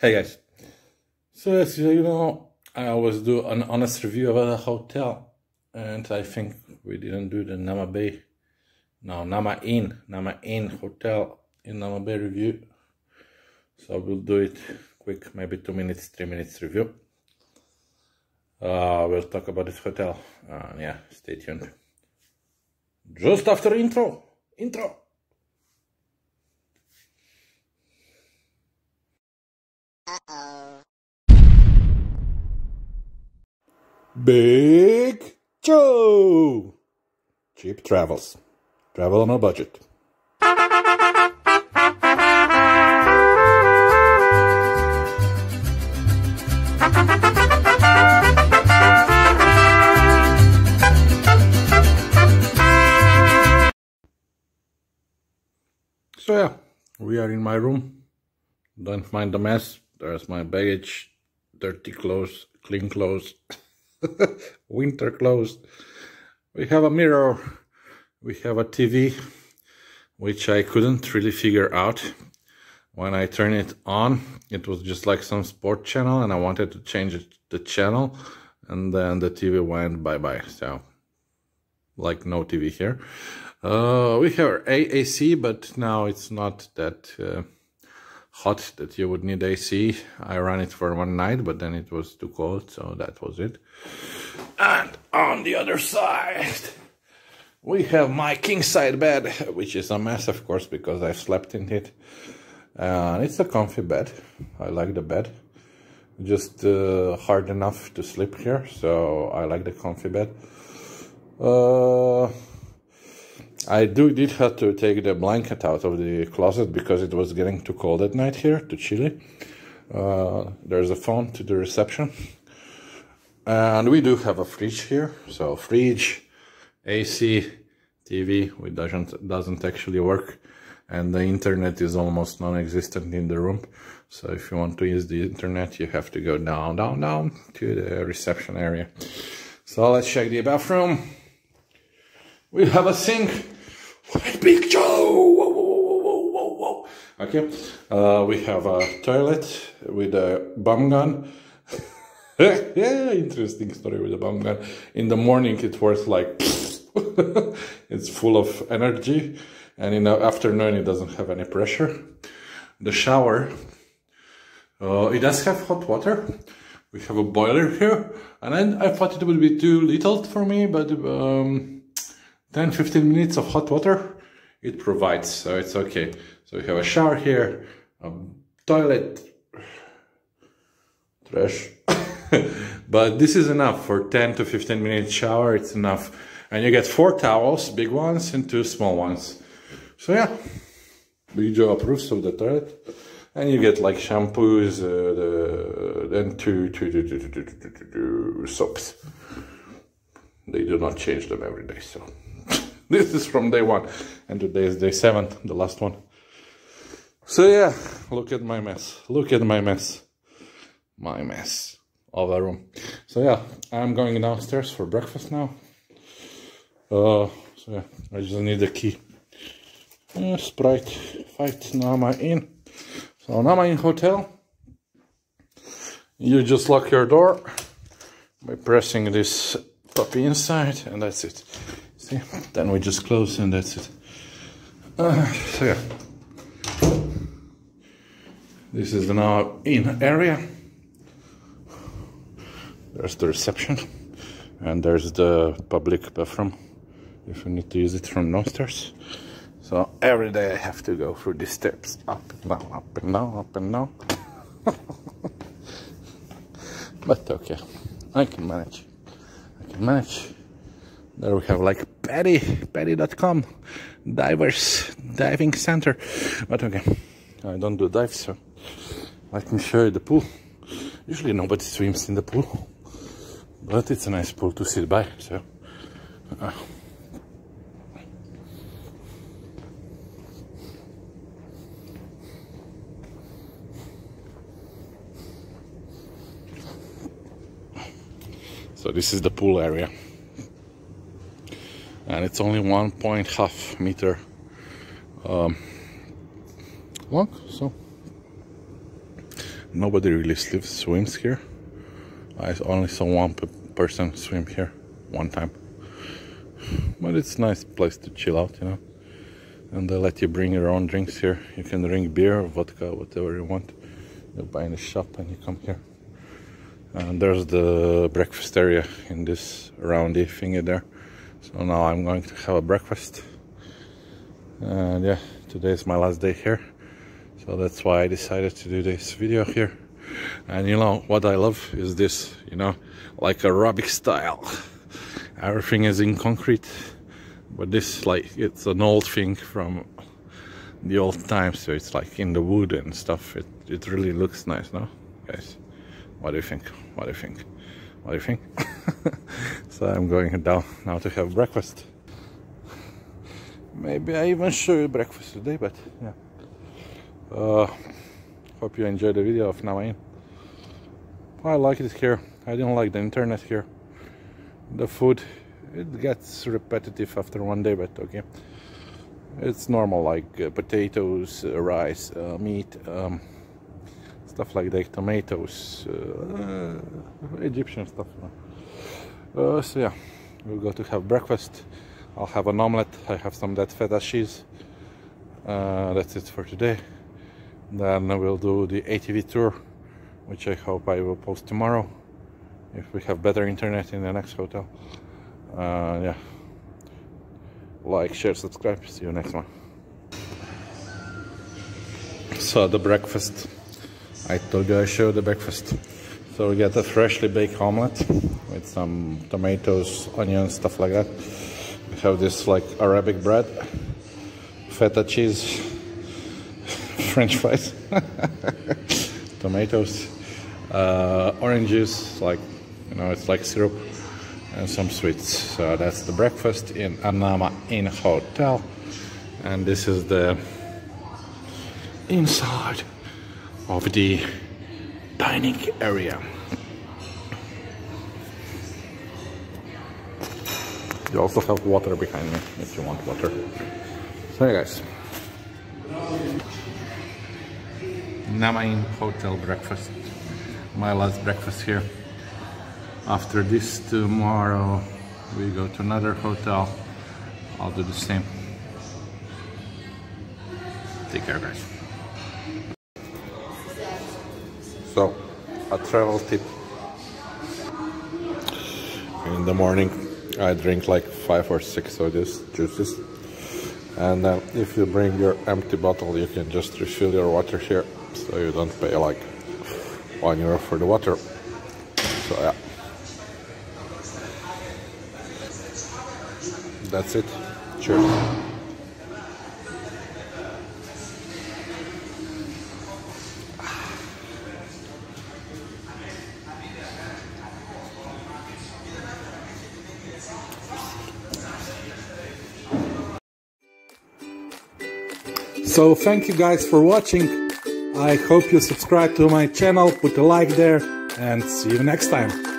Hey guys. So as you know, I always do an honest review of a hotel, and I think we didn't do the Nama Bay, no Naama Inn, Naama Inn Hotel in Nama Bay review. So we'll do it quick, maybe two minutes, three minutes review. Uh, we'll talk about this hotel. Uh, yeah, stay tuned. Just after intro, intro. Big Joe! Cheap travels. Travel on a budget. So yeah, we are in my room. Don't mind the mess. There's my baggage, dirty clothes, clean clothes, winter clothes. We have a mirror. We have a TV, which I couldn't really figure out. When I turned it on, it was just like some sport channel and I wanted to change it, the channel and then the TV went bye-bye. So, like no TV here. Uh, we have AAC, but now it's not that uh, hot that you would need AC. I ran it for one night, but then it was too cold, so that was it. And on the other side, we have my king side bed, which is a mess, of course, because I've slept in it. Uh, it's a comfy bed. I like the bed. Just uh, hard enough to sleep here, so I like the comfy bed. Uh, I do did have to take the blanket out of the closet because it was getting too cold at night here, too chilly. Uh, there's a phone to the reception. And we do have a fridge here. So fridge, AC, TV, which doesn't, doesn't actually work and the internet is almost non-existent in the room so if you want to use the internet you have to go down down down to the reception area so let's check the bathroom we have a sink big joe whoa, whoa, whoa, okay uh, we have a toilet with a bum gun yeah interesting story with a bum gun in the morning it works like it's full of energy and in the afternoon it doesn't have any pressure. The shower, uh, it does have hot water. We have a boiler here, and then I thought it would be too little for me, but um, 10 15 minutes of hot water it provides, so it's okay. So we have a shower here, a toilet, trash. but this is enough for 10 to 15 minute shower, it's enough. And you get four towels, big ones and two small ones. So yeah, Big Joe approves of the toilet. And you get like shampoos, uh, the, then two, two, two, two, two, two, two, two, two soaps. They do not change them every day, so this is from day one. And today is day seven, the last one. So yeah, look at my mess. Look at my mess. My mess of a room. So yeah, I'm going downstairs for breakfast now. Uh, so yeah, I just need the key. Uh, Sprite fight Naama Inn. So Naama Inn Hotel. You just lock your door by pressing this puppy inside and that's it. See? Then we just close and that's it. Uh, so yeah. This is the Naama Inn area. There's the reception and there's the public bathroom if you need to use it from downstairs. So every day I have to go through these steps up and down, up and down, up and down. but okay, I can manage. I can manage. There we have like PADI, PADI.com, divers, diving center. But okay, I don't do dives, so let me show you the pool. Usually nobody swims in the pool, but it's a nice pool to sit by, so. Uh, So this is the pool area. And it's only one point half meter um, long, so nobody really sleeps, swims here. I only saw one person swim here one time. But it's a nice place to chill out, you know. And they let you bring your own drinks here. You can drink beer, vodka, whatever you want. You buy in the shop and you come here. And there's the breakfast area in this roundy thingy there. So now I'm going to have a breakfast. And yeah, today is my last day here. So that's why I decided to do this video here. And you know, what I love is this, you know, like Arabic style. Everything is in concrete. But this, like, it's an old thing from the old times. So it's like in the wood and stuff. It, it really looks nice, no? Guys, what do you think? What do you think? What do you think? so I'm going down now to have breakfast. Maybe I even show you breakfast today, but yeah. Uh, hope you enjoyed the video of Naama Inn. I like it here. I didn't like the internet here. The food, it gets repetitive after one day, but okay. It's normal, like uh, potatoes, uh, rice, uh, meat, um, stuff like that, tomatoes, uh, Egyptian stuff. Uh, so yeah, we'll go to have breakfast. I'll have an omelette. I have some that feta cheese. Uh, that's it for today. Then we'll do the ATV tour, which I hope I will post tomorrow if we have better internet in the next hotel. Uh, yeah. Like, share, subscribe. See you next one. So the breakfast. I told you I showed the breakfast. So we get a freshly baked omelet with some tomatoes, onions, stuff like that. We have this like Arabic bread, feta cheese, French fries, tomatoes, uh, orange juice, like you know, it's like syrup, and some sweets. So that's the breakfast in Anama Inn Hotel, and this is the inside of the dining area. You also have water behind me if you want water. So yeah guys. Naama Inn Hotel breakfast. My last breakfast here. After this tomorrow we go to another hotel. I'll do the same. Take care guys. So, a travel tip. In the morning, I drink like five or six of these juices. And then if you bring your empty bottle, you can just refill your water here. So you don't pay like one euro for the water. So yeah. That's it. Cheers. So thank you guys for watching. I hope you subscribe to my channel, put a like there and see you next time.